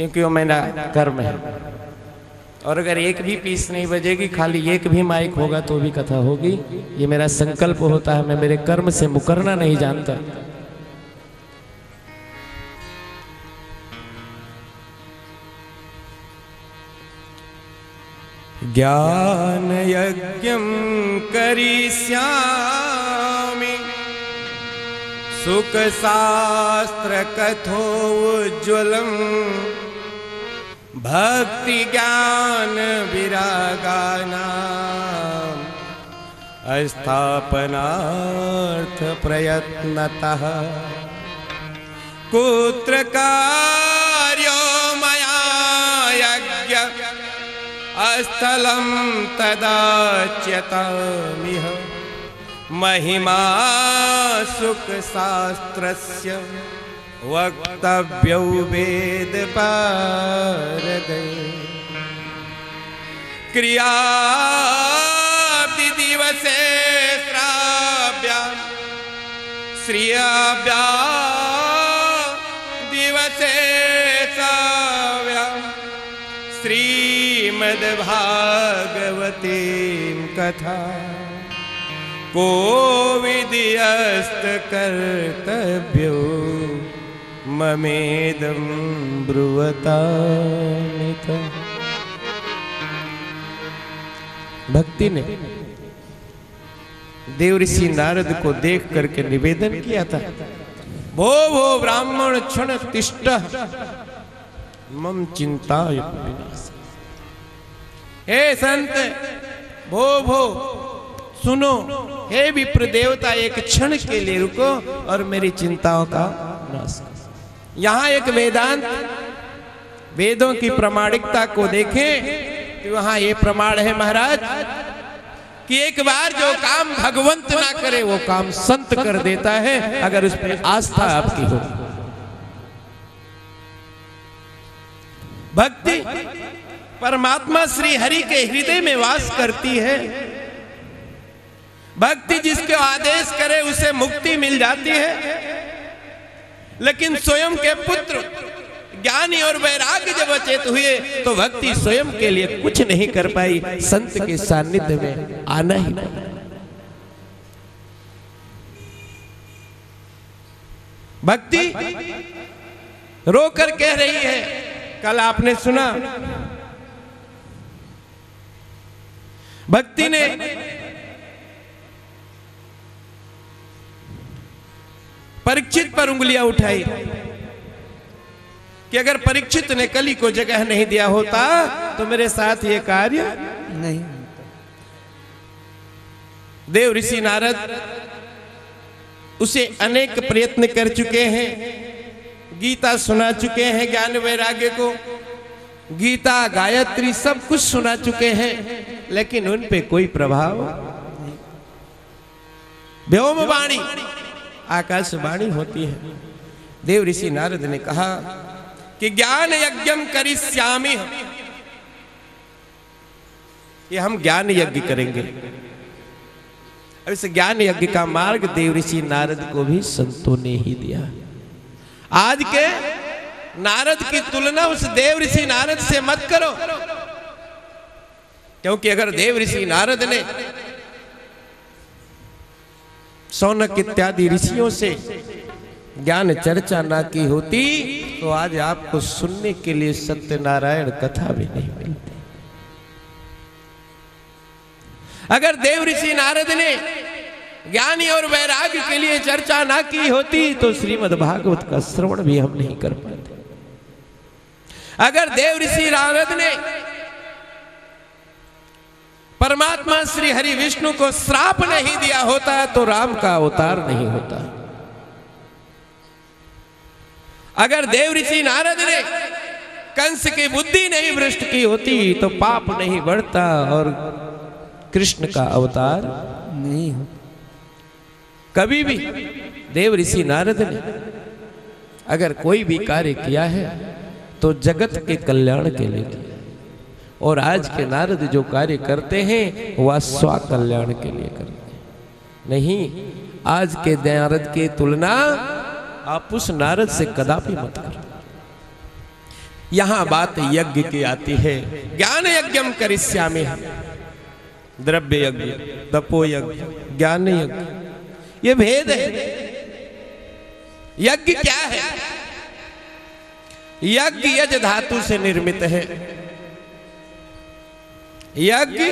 क्योंकि वो मेरा कर्म है। और अगर एक भी पीस नहीं बजेगी, खाली एक भी माइक होगा तो भी कथा होगी। ये मेरा संकल्प होता है, मैं मेरे कर्म से मुकरना नहीं जानता। ज्ञान यज्ञ करिष्यामि। सुख शास्त्र कथोज्ज्वलम् भक्ति ज्ञान विरागानाम् अस्थापनार्थ प्रयत्नतः। कुत्र कार्यो मया यज्ञ अस्थलं तदाच्यतामिह। महिमा सुखशास्त्रस्य। वक्तव्यौ वेद पार पारदे। क्रियादिवसे श्राव्या। श्रियाभ्या दिवसे साव्या श्रीमद्भागवतीं कथा। को विधियस्तकर्तव्यो ममेदं ब्रुवतामिथ भक्ति ने देव ऋषि नारद को देख करके निवेदन किया था। भो भो, ब्राह्मण क्षण तिष्ट मम चिंता हे संत, भो भो, सुनो। हे विप्र देवता एक क्षण के लिए रुको और मेरी चिंताओं का नाश करो। यहाँ एक वेदांत, वेदों की प्रमाणिकता को देखें तो वहाँ ये प्रमाण है महाराज, कि एक बार जो काम भगवंत ना करे, वो काम संत कर देता है, अगर उस पर आस्था आपकी हो। भक्ति परमात्मा श्री हरि के हृदय में वास करती है। भक्ति जिसके आदेश करे, उसे मुक्ति मिल जाती है। लेकिन स्वयं के पुत्र, ज्ञानी और वैराग्य जब अचेत हुए तो भक्ति स्वयं के लिए कुछ नहीं कर पाई, संत के सानिध्य में आना ही नहीं। भक्ति रोकर कह रही है, कल आपने सुना। भक्ति ने परीक्षित पर उंगलियाँ उठाई। कि अगर परीक्षित ने कली को जगह नहीं दिया होता तो मेरे साथ ये कार्य नहीं देव ऋषि नारद उसे अनेक प्रयत्न कर चुके हैं। गीता सुना चुके हैं, ज्ञान वैराग्य को। गीता, गायत्री सब कुछ सुना चुके हैं, लेकिन उन पे कोई प्रभाव व्योम वाणी। आकाशवाणी होती है। देव ऋषि नारद ने कहा कि ज्ञान यज्ञम करिष्यामि। ये हम ज्ञान यज्ञ करेंगे। अब इस ज्ञान यज्ञ का मार्ग देव ऋषि नारद को भी संतों ने ही दिया। आज के नारद की तुलना उस देव ऋषि नारद से मत करो। क्योंकि अगर देव ऋषि नारद ने सौनक इत्यादि ऋषियों से ज्ञान चर्चा ना की होती तो आज आपको सुनने के लिए सत्यनारायण कथा भी नहीं मिलती। अगर देव ऋषि नारद ने ज्ञानी और वैराग्य के लिए चर्चा ना की होती तो श्रीमद् भागवत का श्रवण भी हम नहीं कर पाते। अगर देव ऋषि नारद ने परमात्मा श्री हरि विष्णु को श्राप नहीं दिया होता तो राम का अवतार नहीं होता। अगर देव ऋषि नारद ने कंस की बुद्धि नहीं भ्रष्ट की होती तो पाप नहीं बढ़ता और कृष्ण का अवतार नहीं हो कभी भी देव ऋषि नारद ने अगर कोई भी कार्य किया है तो जगत के कल्याण के लिए। किया और आज के नारद जो कार्य करते हैं, वह स्व कल्याण के लिए करते हैं। नहीं, आज के नारद की तुलना आप उस नारद से कदापि मत करो। यहाँ बात यज्ञ की आती है। ज्ञान यज्ञम करिष्यामि। द्रव्य यज्ञ, तपो यज्ञ, ज्ञान यज्ञ। ये भेद है। यज्ञ क्या है? यज्ञ यज धातु से निर्मित है। यज्ञ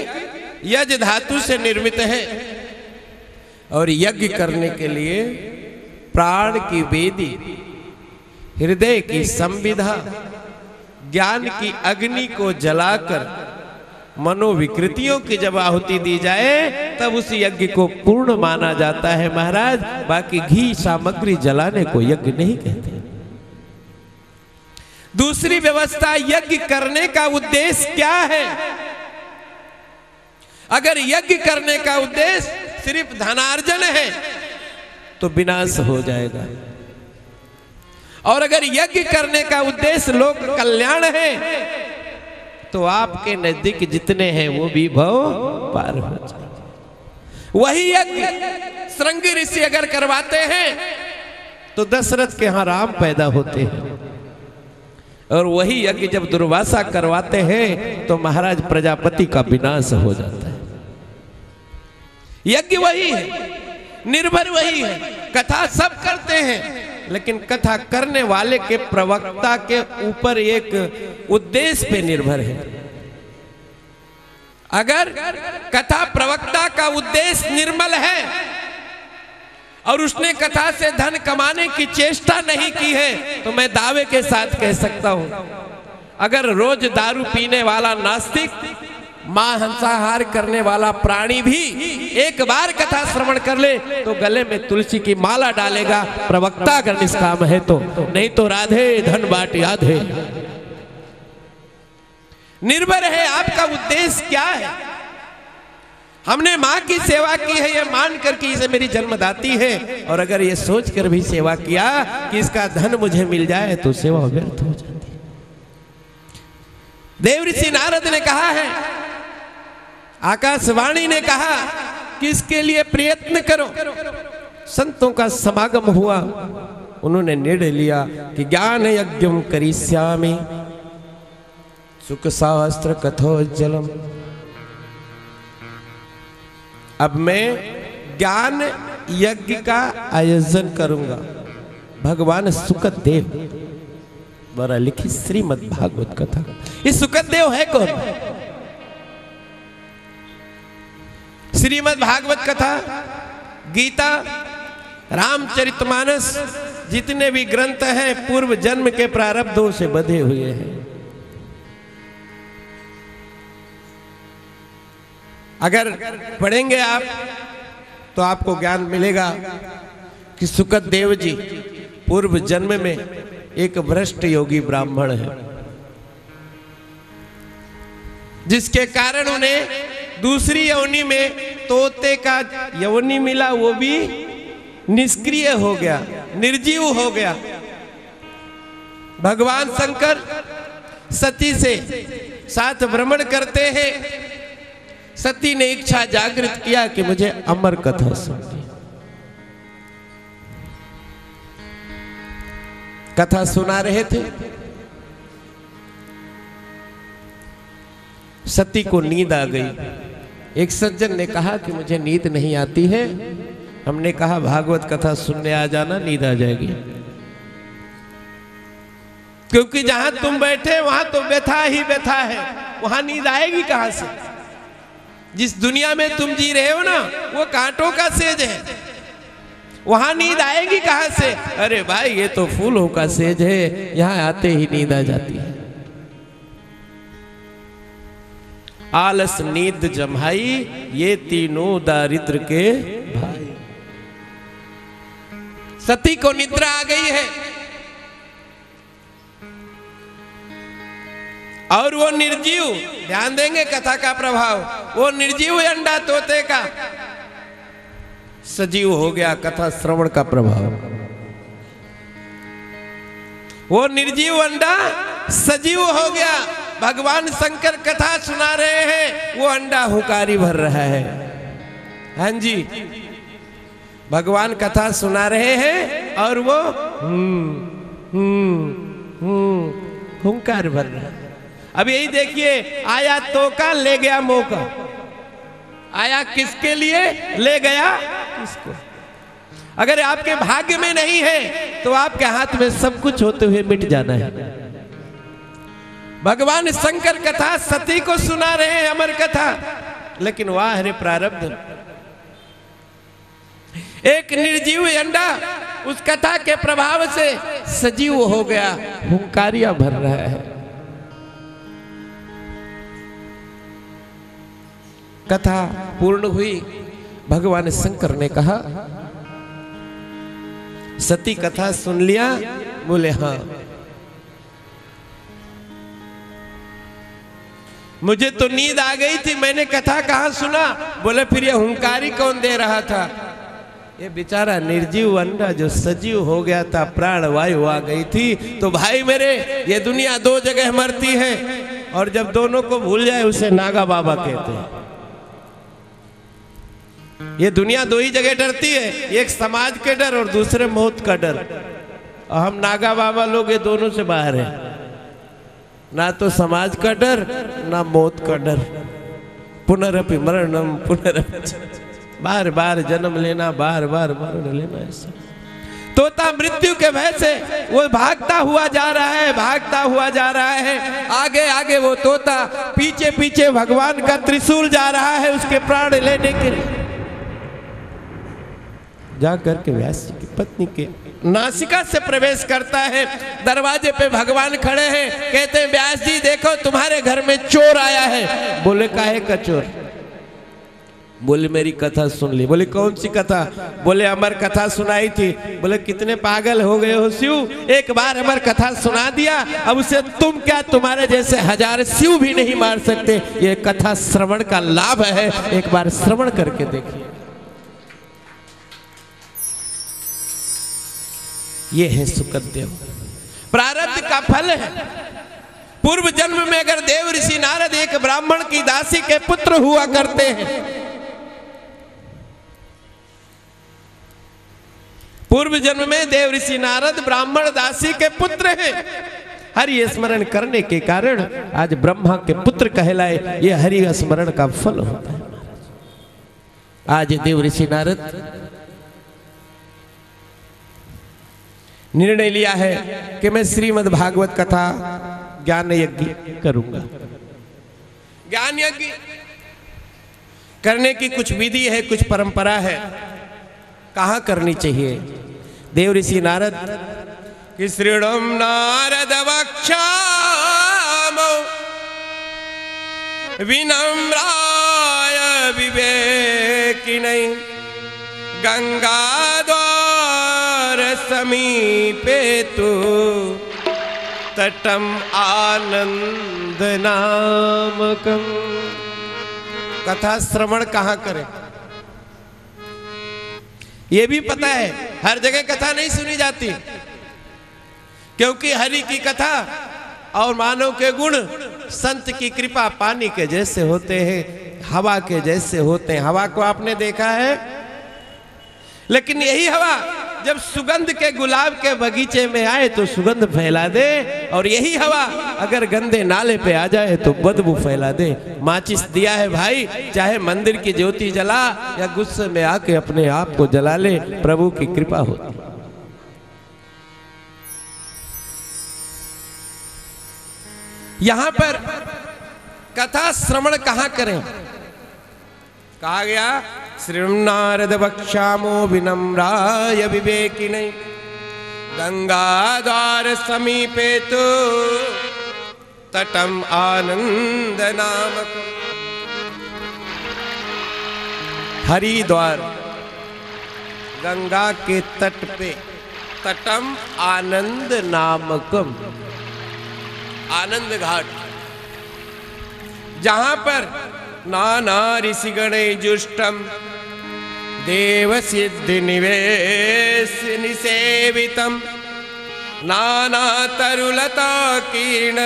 यज धातु से निर्मित है। और यज्ञ करने के लिए प्राण की वेदी, हृदय की संविधा, ज्ञान की अग्नि को जलाकर मनोविकृतियों की जब आहुति दी जाए, तब उस यज्ञ को पूर्ण माना जाता है महाराज। बाकी घी सामग्री जलाने को यज्ञ नहीं कहते। दूसरी व्यवस्था यज्ञ करने का उद्देश्य क्या है? अगर यज्ञ करने का उद्देश्य सिर्फ़ धनार्जन है तो विनाश हो जाएगा। और अगर यज्ञ करने का उद्देश्य लोक कल्याण है तो आपके नज़दीक जितने हैं, वो भी भव पार हो जाए वही यज्ञ श्रृंग ऋषि अगर करवाते हैं तो दशरथ के यहाँ राम पैदा होते हैं। और वही यज्ञ जब दुर्वासा करवाते हैं तो महाराज प्रजापति का विनाश हो जाता है। यज्ञ वही है, निर्भर वही है। कथा सब करते हैं, लेकिन कथा करने वाले के प्रवक्ता के ऊपर एक उद्देश्य पे निर्भर है। अगर कथा प्रवक्ता का उद्देश्य निर्मल है, और उसने कथा से धन कमाने की चेष्टा नहीं की है तो मैं दावे के साथ कह सकता हूँ, अगर रोज दारू पीने वाला नास्तिक माँ हंसाहार करने वाला प्राणी भी एक बार कथा श्रवण कर ले तो गले में तुलसी की माला डालेगा, प्रवक्ता अगर निष्काम है तो। नहीं तो राधे, धन बाट है निर्भर है, आपका उद्देश्य क्या है? हमने माँ की सेवा की है, ये मान कर कि इसे मेरी जन्मदाती है, और अगर ये सोच कर भी सेवा किया कि इसका धन मुझे मिल जाए तो सेवा व्यर्थ हो जाती देव ऋषि नारद ने कहा है आकाशवाणी ने कहा कि इसके लिए प्रयत्न करो। संतों का समागम हुआ। उन्होंने निर्णय लिया कि ज्ञान यज्ञम करिष्यामि। सुख शास्त्र कथोज्जलम अब मैं ज्ञान यज्ञ का आयोजन करूँगा। भगवान सुखद देव द्वारा लिखी श्रीमद भागवत कथा। ये सुखद देव है कौन? श्रीमद भागवत कथा, गीता रामचरितमानस जितने भी ग्रंथ हैं, पूर्व जन्म के प्रारब्धों से बधे हुए हैं। अगर पढ़ेंगे आप तो आपको ज्ञान मिलेगा कि सुखद देव जी पूर्व जन्म में एक भ्रष्ट योगी ब्राह्मण है, जिसके कारण उन्हें दूसरी यवनी में तोते का यवनी मिला, वो भी निष्क्रिय हो गया, निर्जीव हो गया। भगवान शंकर सती से साथ भ्रमण करते हैं। सती ने इच्छा जागृत किया कि मुझे अमर कथा सुननी कथा सुना रहे थे। सती को नींद आ गई। एक सज्जन ने कहा कि मुझे नींद नहीं आती है। हमने कहा, भागवत कथा सुनने आ जाना, नींद आ जाएगी। क्योंकि जहाँ तुम बैठे, वहाँ तो व्यथा ही व्यथा है। वहाँ नींद आएगी कहाँ से? जिस दुनिया में तुम जी रहे हो ना, वो कांटों का सेज है। वहाँ नींद आएगी कहाँ से? अरे भाई, ये तो फूलों का सेज है। यहाँ आते ही नींद आ जाती आलस नींद जमाई, ये तीनों दारिद्र के भाई। सती को निद्रा आ गई है। और वो निर्जीव, ध्यान देंगे कथा का प्रभाव, वो निर्जीव अंडा तोते का। सजीव हो गया कथा श्रवण का प्रभाव। वो निर्जीव अंडा सजीव हो गया। भगवान शंकर कथा सुना रहे हैं, वो अंडा हुकारी भर रहा है। हाँ जी। भगवान कथा सुना रहे हैं और वो हम्म हम्म हम्म हुंकार भर रहा है। अब यही देखिए, आया तो का ले गया मौका। आया किसके लिए? ले गया किसको? अगर आपके भाग्य में नहीं है तो आपके हाथ में सब कुछ होते हुए मिट जाना है। भगवान शंकर कथा सती को सुना रहे हैं अमर कथा, लेकिन वाह रे प्रारब्ध। एक निर्जीव अंडा उस कथा के प्रभाव से सजीव हो गया, हुंकारिया भर रहा है। कथा पूर्ण हुई, भगवान शंकर ने कहा, सती कथा सुन लिया, बोले हाँ। मुझे तो नींद आ गई थी, मैंने कथा कहा सुना? बोले, फिर ये हुंकारी कौन दे रहा था? ये बेचारा निर्जीव अंडा जो सजीव हो गया था, प्राण वायु आ गई थी। तो भाई मेरे, ये दुनिया दो जगह मरती है, और जब दोनों को भूल जाए, उसे नागा बाबा कहते हैं। ये दुनिया दो ही जगह डरती है, एक समाज के डर और दूसरे मौत का डर। और हम नागा बाबा लोग, ये दोनों से बाहर हैं। ना तो समाज का डर, ना मौत का डर। पुनरअपि मरणम पुनरअपि बार बार जन्म लेना बार बार मरण लेना ऐसा। तोता मृत्यु के भय से वो भागता हुआ जा रहा है, भागता हुआ जा रहा है। आगे आगे वो तोता पीछे पीछे भगवान का त्रिशूल जा रहा है उसके प्राण लेने के लिए। जा करके व्यास जी की पत्नी के नासिका से प्रवेश करता है। दरवाजे पे भगवान खड़े हैं। कहते हैं, व्यास जी, देखो, तुम्हारे घर में चोर आया है। बोले, काहे का चोर? बोले, मेरी कथा सुन ली। बोले, कौन सी कथा? बोले, अमर कथा सुनाई थी। बोले, कितने पागल हो गए हो शिव। एक बार अमर कथा सुना दिया। अब उसे तुम क्या तुम्हारे जैसे हज़ार शिव भी नहीं मार सकते? ये कथा श्रवण का लाभ है। एक बार श्रवण करके देखिए। ये है सुखदेव। प्रारब्ध का फल है। पूर्व जन्म में अगर देव ऋषि नारद एक ब्राह्मण की दासी के पुत्र हुआ करते हैं। पूर्व जन्म में देव ऋषि नारद ब्राह्मण दासी के पुत्र हैं। हरि स्मरण करने के कारण आज ब्रह्मा के पुत्र कहलाए। ये हरि स्मरण का फल होता है। आज देव ऋषि नारद निर्णय लिया है कि मैं श्रीमद् भागवत कथा, ज्ञान यज्ञ करूँगा। ज्ञान यज्ञ करने की कुछ विधि है, कुछ परंपरा है। कहा करनी चाहिए? देव ऋषि नारद, कि श्रीणम नारद वक्षाम, विनम्राय विवेकिन, गंगा द्वार समीपे तु तटम आनंद नामकम। कथा श्रवण कहाँ करें? ये भी पता है। हर जगह कथा नहीं सुनी जाती। क्योंकि हरि की कथा और मानव के गुण संत की कृपा पानी के जैसे होते हैं हवा के जैसे होते हैं। हवा को आपने देखा है? लेकिन यही हवा जब सुगंध के गुलाब के बगीचे में आए तो सुगंध फैला दे और यही हवा, अगर गंदे नाले पे आ जाए तो बदबू फैला दे। माचिस दिया है भाई, चाहे मंदिर की ज्योति जला या गुस्से में आके अपने आप को जला ले, प्रभु की कृपा होती। यहाँ पर कथा श्रवण कहाँ करें? कहा गया श्री नारद बक्षामो विनम्राय विवेकिन गंगा द्वार समीपे तो तटम आनंद नामक हरिद्वार, गंगा के तट पे तटम आनंद नामकम आनंद घाट। जहाँ पर नाना ऋषिगणे जुष्टम देव सिद्धि निवेश नाना तरुलता कीर्ण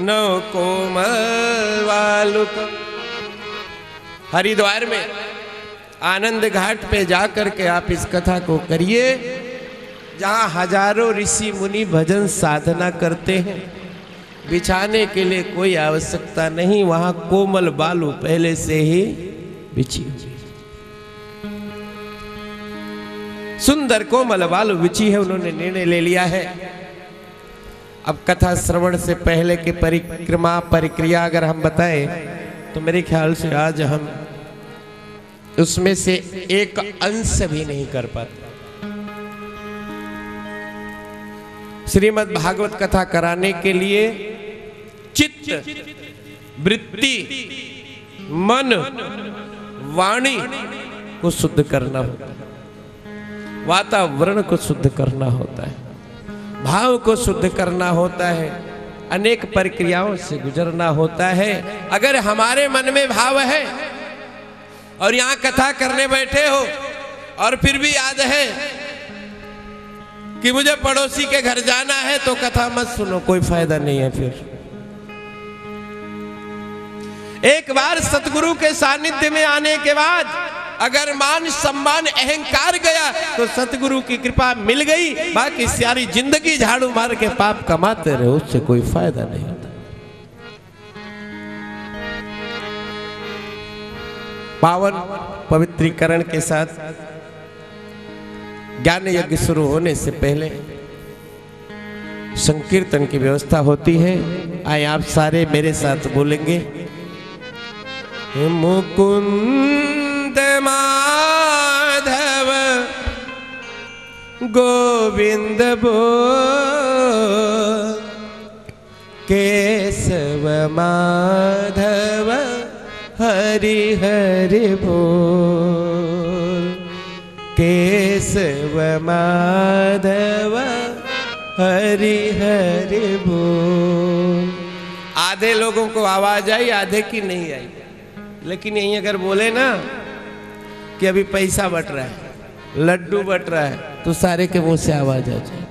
न कोमल वालुक हरिद्वार में आनंद घाट पे जाकर के आप इस कथा को करिए, जहाँ हज़ारों ऋषि मुनि भजन साधना करते हैं। बिछाने के लिए कोई आवश्यकता नहीं, वहाँ कोमल बालू पहले से ही बिछी हुई। सुंदर कोमल बालू बिछी है, उन्होंने निर्णय ले लिया है। अब कथा श्रवण से पहले के परिक्रमा परिक्रिया अगर हम बताएँ तो मेरे ख्याल से आज हम उसमें से एक अंश भी नहीं कर पाते। श्रीमद् भागवत कथा कराने के लिए चित्त, वृत्ति, मन, वाणी को शुद्ध करना होता है। वातावरण को शुद्ध करना होता है, भाव को शुद्ध करना होता है, अनेक प्रक्रियाओं से गुजरना होता है। अगर हमारे मन में भाव है और यहाँ कथा करने बैठे हो और फिर भी याद है कि मुझे पड़ोसी के घर जाना है तो कथा मत सुनो, कोई फ़ायदा नहीं है फिर। एक बार सतगुरु के सानिध्य में आने के बाद अगर मान सम्मान अहंकार गया तो सतगुरु की कृपा मिल गई। बाकी सारी ज़िंदगी झाड़ू मार के पाप कमाते रहे, उससे कोई फ़ायदा नहीं होता। पावन पवित्रीकरण के साथ ज्ञान यज्ञ शुरू होने से पहले संकीर्तन की व्यवस्था होती है। आए आप सारे मेरे साथ बोलेंगे। मुकुंद माधव, गोविंद बो केशव माधव, हरि हरि बोल। केशव माधव, हरि हरि बोल। आधे लोगों को आवाज़ आई, आधे की नहीं आई। लेकिन यही अगर बोले ना कि अभी पैसा बट रहा है, लड्डू बट रहा है तो सारे के मुँह से आवाज़ आ जाए।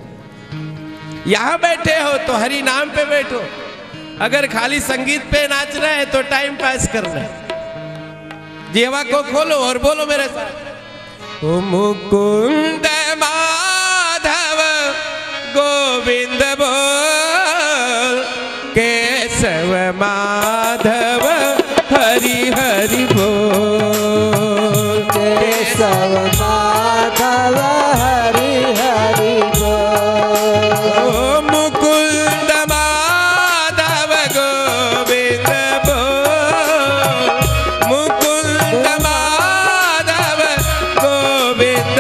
यहाँ बैठे हो तो हरि नाम पे बैठो। अगर खाली संगीत पे नाच रहे हैं तो टाइम पास करना है। जेवा को खोलो और बोलो मेरे साथ। मुकुंद माधव, गोविंद बोल, केशव माधव, हरि हरि केशव माधव हरि हरि मुकुंद माधव गोविंद बोल। मुकुंद माधव गोविंद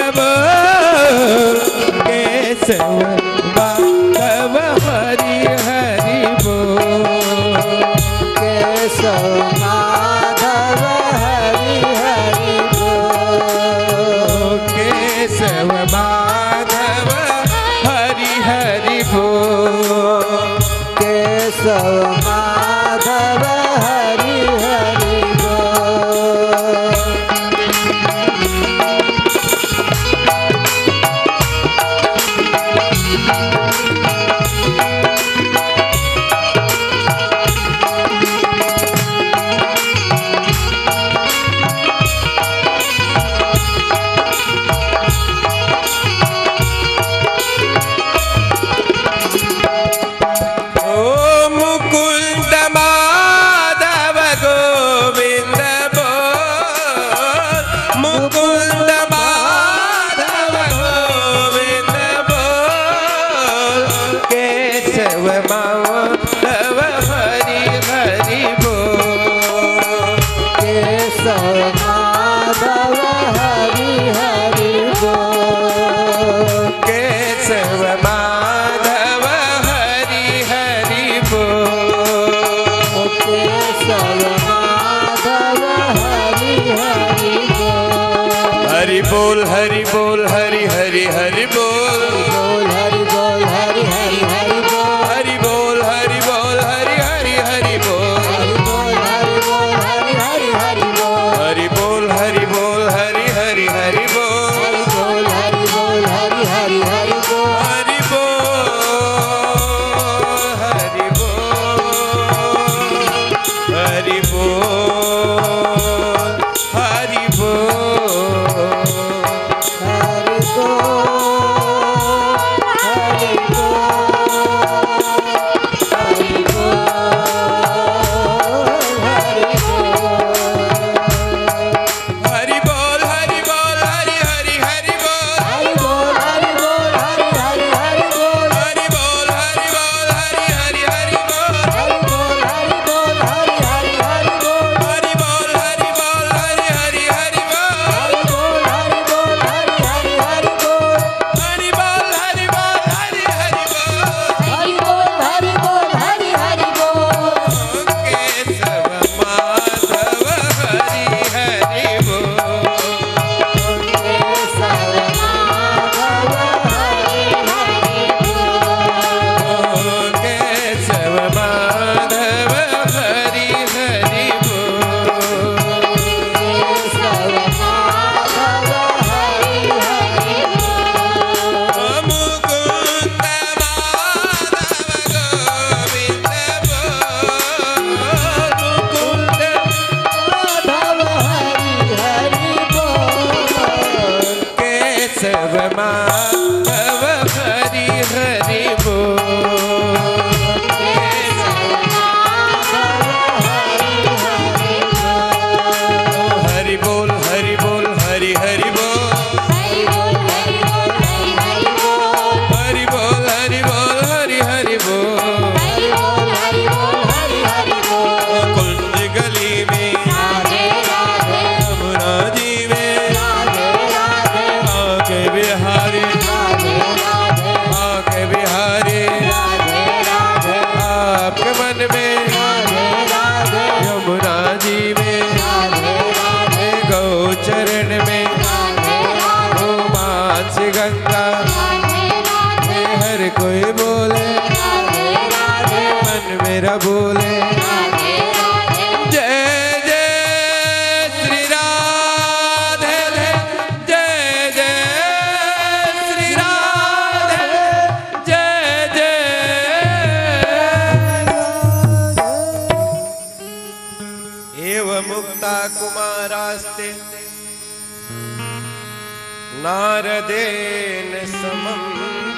नारदेन समं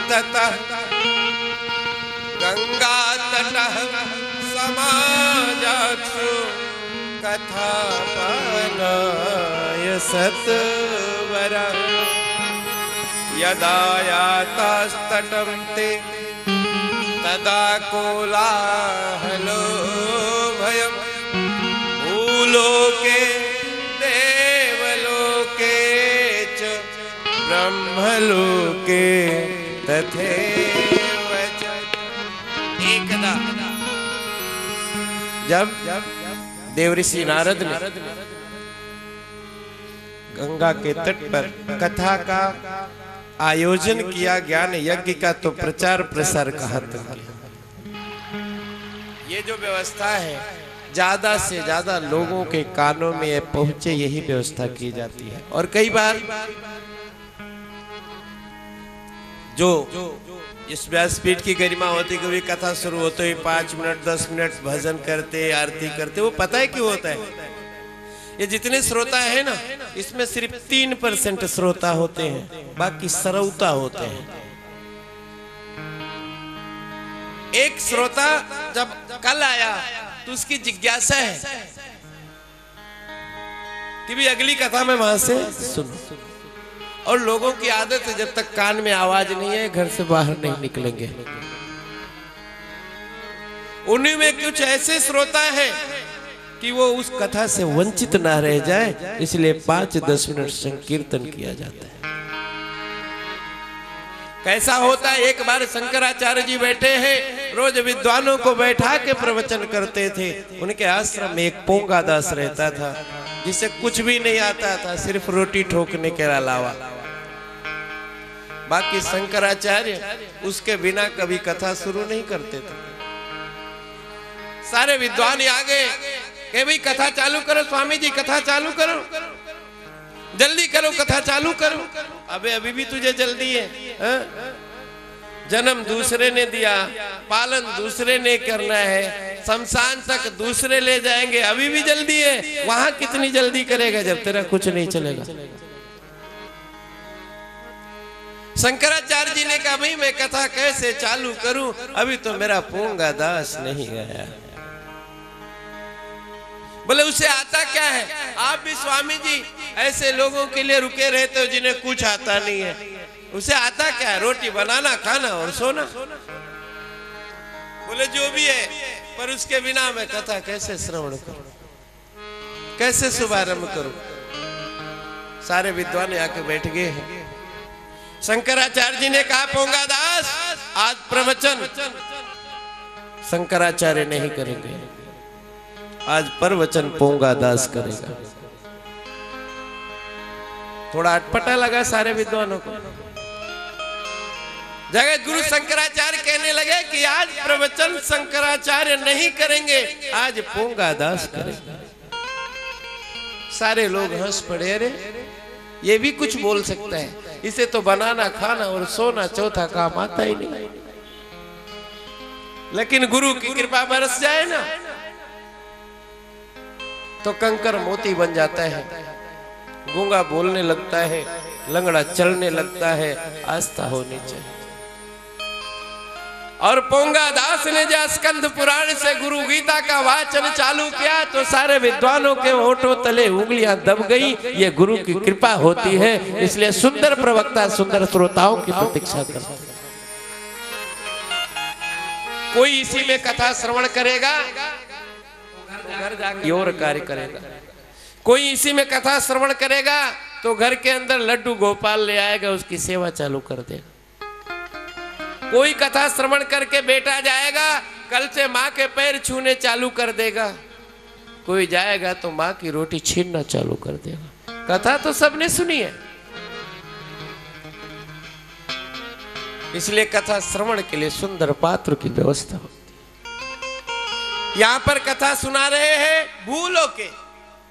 ततः गङ्गातटः समाजाक्षु कथापनाय सत्वर। यदा यातास्तटं ते तदा कोलाहलो भयम् भूलोके तथैव च एकदा जब देवऋषि नारद ने गंगा के तट पर कथा का आयोजन किया ज्ञान यज्ञ का तो प्रचार प्रसार कहा ये जो व्यवस्था है ज़्यादा से ज़्यादा लोगों के कानों में पहुँचे यही व्यवस्था की जाती है। और कई बार जो इस व्यासपीठ की गरिमा होती कभी कथा शुरू होते ही पाँच मिनट, दस मिनट भजन करते, आरती करते, वो पता है क्यों होता है? ये जितने श्रोता है ना, इसमें सिर्फ़ तीन परसेंट श्रोता होते हैं, बाकी सरौता होते हैं। एक श्रोता जब कल आया तो उसकी जिज्ञासा है कि भी अगली कथा में वहाँ से सुनो। और लोगों की आदत है जब तक कान में आवाज़ नहीं है घर से बाहर नहीं निकलेंगे। उन्हीं में कुछ ऐसे श्रोता है कि वो उस कथा से वंचित ना रह जाए, इसलिए पाँच दस मिनट संकीर्तन किया जाता है। कैसा होता है, एक बार शंकराचार्य जी बैठे हैं, रोज विद्वानों को बैठा के प्रवचन करते थे। उनके आश्रम में एक पोंगा दास रहता था, जिसे कुछ भी नहीं आता था, सिर्फ़ रोटी ठोकने के अलावा। बाकी शंकराचार्य उसके बिना कभी कथा शुरू नहीं करते थे। सारे विद्वान आ गए कि भाई कथा चालू करो, स्वामी जी, कथा चालू करो। जल्दी करो, कथा चालू करो। अबे, अभी भी तुझे जल्दी है हाँ? जन्म दूसरे ने दिया, पालन दूसरे ने करना है, शमशान तक दूसरे ले जाएँगे, अभी भी जल्दी है। वहाँ कितनी जल्दी करेगा जब तेरा कुछ नहीं चलेगा? शंकराचार्य जी ने कहा, भाई, मैं कथा कैसे चालू करूँ? अभी तो मेरा पोंगा दास नहीं गया। बोले, उसे आता क्या है? आप भी स्वामी जी ऐसे लोगों के लिए रुके रहते हो जिन्हें कुछ आता नहीं है। उसे आता क्या है? रोटी बनाना, खाना और सोना? बोले, जो भी है, पर उसके बिना मैं कथा कैसे श्रवण करूँ? कैसे शुभारंभ करूँ? सारे विद्वान आके बैठ गए हैं। शंकराचार्य जी ने कहा, पोंगा दास, आज प्रवचन। शंकराचार्य नहीं करेंगे। आज प्रवचन पोंगा दास करेगा। थोड़ा अटपटा लगा सारे विद्वानों को। जगत गुरु शंकराचार्य कहने लगे कि आज प्रवचन शंकराचार्य नहीं करेंगे, आज पोंगा दास करेंगे। सारे लोग हंस पड़े, अरे, ये भी कुछ बोल सकता है। इसे तो बनाना, खाना और सोना चौथा काम आता ही नहीं। लेकिन गुरु की कृपा बरस जाए ना तो कंकर मोती बन जाता है, गूँगा बोलने लगता है, लंगड़ा चलने लगता है, आस्था होनी चाहिए। और पोंगा दास ने जब स्कंद पुराण से गुरु गीता का वाचन चालू किया तो सारे विद्वानों के होठों तले उंगलियाँ दब गई। ये गुरु की कृपा होती है, इसलिए सुंदर प्रवक्ता, सुंदर श्रोताओं की प्रतीक्षा करते कोई इसी में कथा श्रवण करेगा? घर जाके और कार्य करेगा? कोई इसी में कथा श्रवण करेगा तो घर के अंदर लड्डू गोपाल ले आएगा, उसकी सेवा चालू कर देगा। कोई कथा श्रवण करके बेटा जाएगा, कल से माँ के पैर छूने चालू कर देगा। कोई जाएगा तो माँ की रोटी छीनना चालू कर देगा। कथा तो सबने सुनी है। इसलिए कथा श्रवण के लिए सुंदर पात्र की व्यवस्था होती है। यहाँ पर कथा सुना रहे हैं, भूलों के।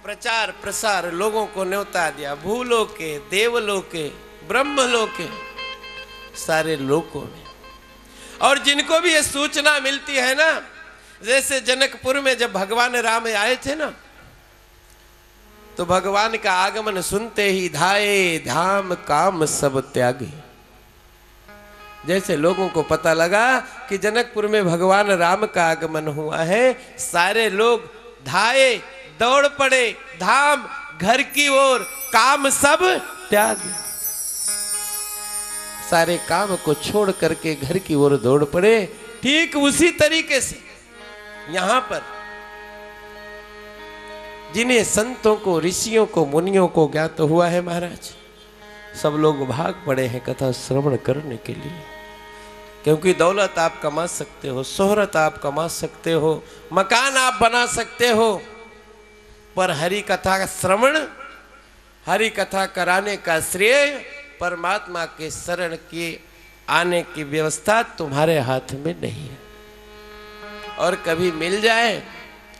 प्रचार प्रसार लोगों को न्योता दिया, भूलों के, देवलों के, ब्रह्मलों के, सारे लोकों में और जिनको भी ये सूचना मिलती है ना, जैसे जनकपुर में जब भगवान राम आए थे ना तो भगवान का आगमन सुनते ही धाये धाम काम सब त्यागे। जैसे लोगों को पता लगा कि जनकपुर में भगवान राम का आगमन हुआ है, सारे लोग धाये दौड़ पड़े, धाम, घर की ओर, काम सब त्याग। सारे काम को छोड़ करके घर की ओर दौड़ पड़े। ठीक उसी तरीके से यहाँ पर जिन्हें संतों को, ऋषियों को, मुनियों को ज्ञात हुआ है महाराज, सब लोग भाग पड़े हैं कथा श्रवण करने के लिए। क्योंकि दौलत आप कमा सकते हो, शोहरत आप कमा सकते हो, मकान आप बना सकते हो, पर हरि कथा का श्रवण, हरि कथा कराने का श्रेय परमात्मा के शरण के आने की व्यवस्था तुम्हारे हाथ में नहीं है। और कभी मिल जाए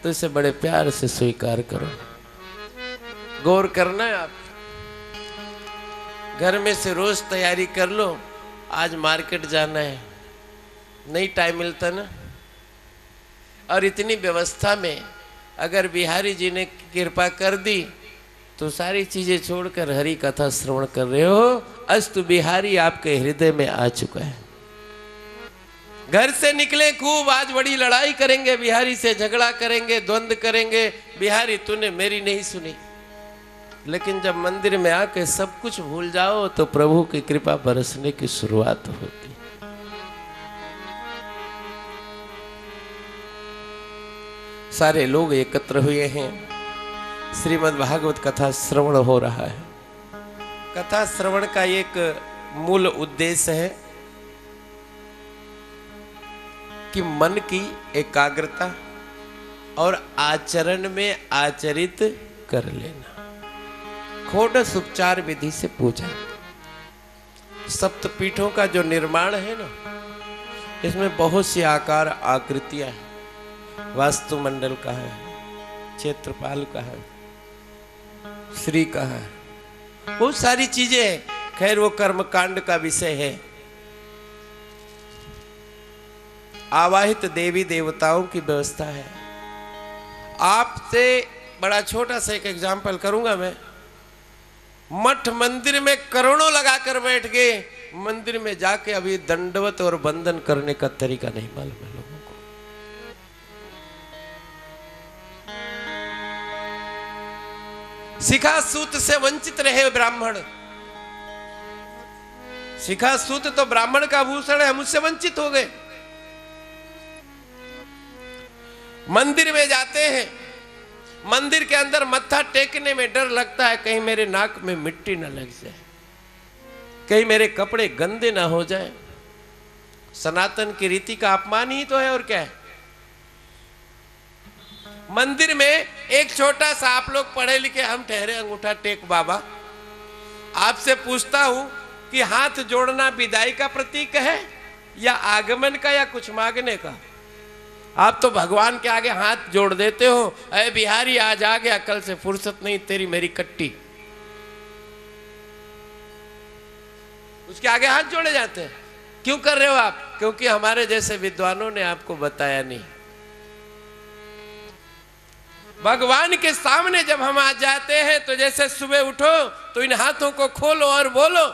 तो इसे बड़े प्यार से स्वीकार करो। गौर करना है आप। घर में से रोज तैयारी कर लो, आज मार्केट जाना है। नहीं टाइम मिलता ना। और इतनी व्यवस्था में अगर बिहारी जी ने कृपा कर दी तो सारी चीज़ें छोड़कर हरि कथा श्रवण कर रहे हो। अस्तु बिहारी आपके हृदय में आ चुका है। घर से निकले खूब आज बड़ी लड़ाई करेंगे, बिहारी से झगड़ा करेंगे, द्वंद करेंगे, बिहारी तूने मेरी नहीं सुनी। लेकिन जब मंदिर में आके सब कुछ भूल जाओ तो प्रभु की कृपा बरसने की शुरुआत होती सारे लोग एकत्र हुए हैं। श्रीमद् भागवत कथा श्रवण हो रहा है। कथा श्रवण का एक मूल उद्देश्य है कि मन की एकाग्रता और आचरण में आचरित कर लेना। खोडस उपचार विधि से पूजा। सप्तपीठों का जो निर्माण है ना, इसमें बहुत सी आकार आकृतियाँ हैं। वास्तुमंडल का है, क्षेत्रपाल का है, श्री का है बहुत सारी चीज़ें हैं। खैर, वो कर्म कांड का विषय है। आवाहित देवी देवताओं की व्यवस्था है। आपसे बड़ा छोटा सा एक एग्ज़ाम्पल करूँगा मैं। मठ मंदिर में करोड़ों लगाकर बैठ गए। मंदिर में जाके अभी दंडवत और बंधन करने का तरीका नहीं मालूम है शिखा सूत से वंचित रहे ब्राह्मण। शिखा सूत तो ब्राह्मण का भूषण है मुझसे वंचित हो गए। मंदिर में जाते हैं, मंदिर के अंदर मत्था टेकने में डर लगता है, कहीं मेरे नाक में मिट्टी न लग जाए, कहीं मेरे कपड़े गंदे ना हो जाए। सनातन की रीति का अपमान ही तो है, और क्या है? मंदिर में एक छोटा सा आप लोग पढ़े लिखे, हम ठहरे अंगूठा टेक बाबा। आपसे पूछता हूँ कि हाथ जोड़ना विदाई का प्रतीक है या आगमन का या कुछ मांगने का? आप तो भगवान के आगे हाथ जोड़ देते हो अरे बिहारी, आज आ गया, कल से फुर्सत नहीं तेरी मेरी कट्टी। उसके आगे हाथ जोड़े जाते हैं। क्यों कर रहे हो आप? क्योंकि हमारे जैसे विद्वानों ने आपको बताया नहीं। भगवान के सामने जब हम आ जाते हैं तो जैसे सुबह उठो तो इन हाथों को खोलो और बोलो,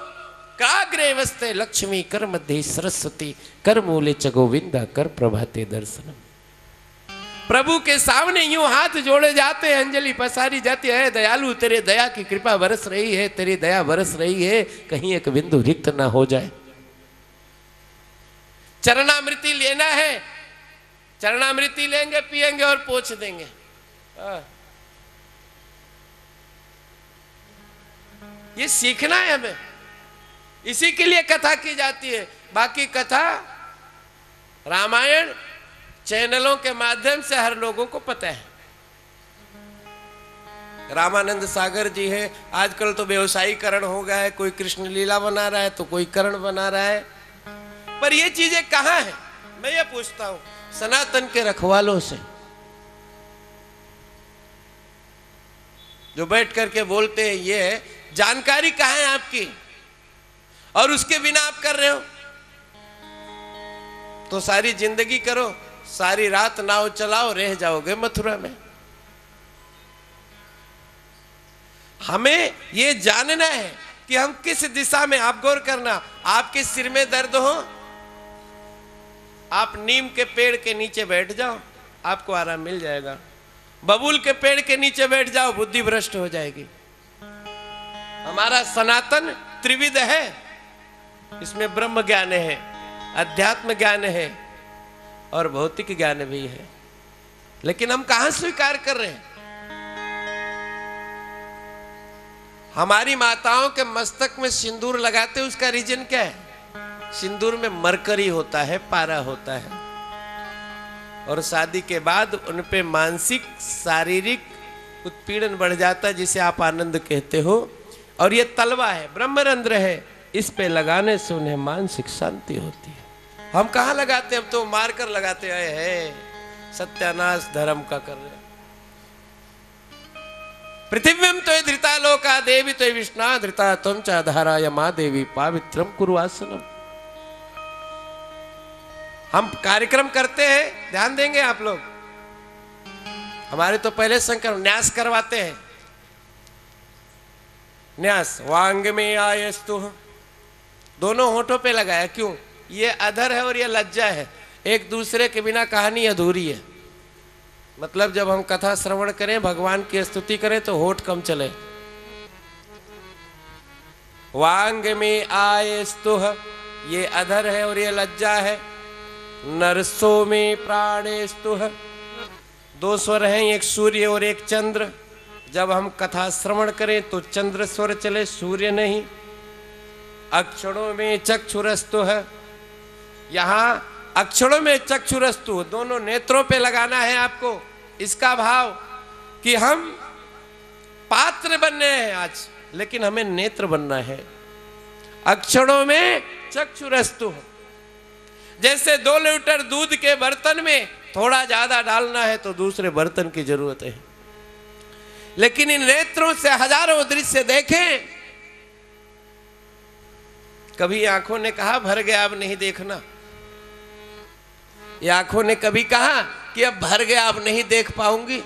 काग्रे वस्ते लक्ष्मी, कर मध्य सरस्वती, कर मूले च गोविंदा कर प्रभाते दर्शनम प्रभु के सामने यूँ हाथ जोड़े जाते हैं, अंजलि पसारी जाती है, दयालु, तेरे दया की कृपा बरस रही है, तेरी दया बरस रही है, कहीं एक बिंदु रिक्त ना हो जाए चरणामृति लेना है, चरणामृति लेंगे पिएँगे और पोछ देंगे। ये सीखना है हमें। इसी के लिए कथा की जाती है। बाकी कथा रामायण चैनलों के माध्यम से हर लोगों को पता है। रामानंद सागर जी है। आजकल तो व्यवसायीकरण हो गया है। कोई कृष्ण लीला बना रहा है तो कोई करण बना रहा है। पर ये चीज़ें कहाँ है? मैं ये पूछता हूँ। सनातन के रखवालों से। जो बैठ करके बोलते हैं, ये है, जानकारी कहाँ है आपकी? और उसके बिना आप कर रहे हो? तो सारी ज़िंदगी करो, सारी रात नाव चलाओ, रह जाओगे मथुरा में। हमें ये जानना है कि हम किस दिशा में आप गौर करना, आपके सिर में दर्द हो, आप नीम के पेड़ के नीचे बैठ जाओ, आपको आराम मिल जाएगा। बबूल के पेड़ के नीचे बैठ जाओ, बुद्धि भ्रष्ट हो जाएगी। हमारा सनातन त्रिविध है। इसमें ब्रह्म ज्ञान है, अध्यात्म ज्ञान है और भौतिक ज्ञान भी है। लेकिन हम कहाँ स्वीकार कर रहे हैं? हमारी माताओं के मस्तक में सिंदूर लगाते, उसका रीजन क्या है? सिंदूर में मरकरी होता है, पारा होता है। और शादी के बाद उन पे मानसिक, शारीरिक उत्पीड़न बढ़ जाता है, जिसे आप आनंद कहते हो। और ये तलवा है, ब्रह्मरंध्र है, इस पे लगाने से उन्हें मानसिक शांति होती है। हम कहाँ लगाते हैं? हम तो मारकर लगाते आए हैं। सत्यानाश धर्म का कर रहे पृथिव्यम तो धृता लोका देवी तो विष्णा धृता तुम चाधारा धाराय माँ देवी पावित्रम कुरुआसनम हम कार्यक्रम करते हैं, ध्यान देंगे आप लोग। हमारे तो पहले संकर न्यास करवाते हैं। न्यास, वांग में आयस्तु। दोनों होठों पे लगाया, क्यों? ये अधर है और ये लज्जा है। एक दूसरे के बिना कहानी अधूरी है। मतलब जब हम कथा श्रवण करें, भगवान की स्तुति करें तो होठ कम चले। वांग में आय स्तुह ये अधर है और ये लज्जा है। नरसो में प्राणे स्तुह दो स्वर हैं, एक सूर्य और एक चंद्र। जब हम कथा श्रवण करें तो चंद्र स्वर चले, सूर्य नहीं। अक्षरों में चक्षुरस्तु है। यहाँ अक्षरों में चक्षुरस्तु, दोनों नेत्रों पे लगाना है आपको। इसका भाव कि हम पात्र बनने हैं आज, लेकिन हमें नेत्र बनना है। अक्षरों में चक्षुरस्तु जैसे दो लीटर दूध के बर्तन में थोड़ा ज़्यादा डालना है तो दूसरे बर्तन की ज़रूरत है। लेकिन इन नेत्रों से, हज़ारों दृश्य देखें। कभी आँखों ने कहा, भर गया, अब नहीं देखना। ये आँखों ने कभी कहा कि, अब भर गया, अब नहीं देख पाऊँगी?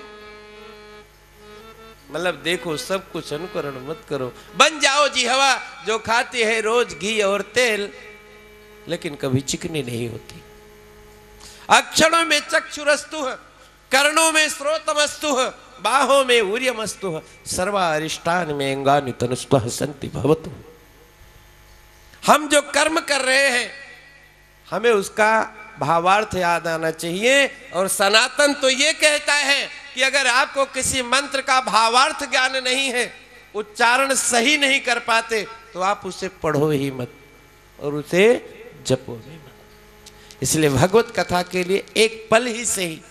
मतलब देखो, सब कुछ अनुकरण मत करो। बन जाओ जी हवा, जो खाती है रोज घी और तेल। लेकिन कभी चिकनी नहीं होती। अक्षरों में चक्षुरस्तु कर्णों में स्रोत स्रोतमस्तु बाहों में उर्यमस्तु सर्वारिष्टान में अंगानि तनुस्तु संति भवतु। हम जो कर्म कर रहे हैं, हमें उसका भावार्थ याद आना चाहिए और सनातन तो ये कहता है कि अगर आपको किसी मंत्र का भावार्थ ज्ञान नहीं है, उच्चारण सही नहीं कर पाते तो आप उसे पढ़ो ही मत और उसे जपो। इसलिए भगवत कथा के लिए एक पल ही सही।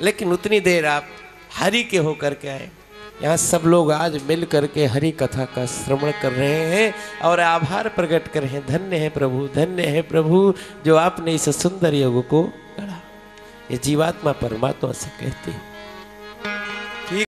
लेकिन उतनी देर आप हरि के होकर के आए। यहाँ सब लोग आज मिल करके हरि कथा का श्रवण कर रहे हैं और आभार प्रकट कर रहे हैं। धन्य है प्रभु, धन्य है प्रभु, जो आपने इस सुंदर योग को गढ़ा। ये जीवात्मा परमात्मा से कहती हैं।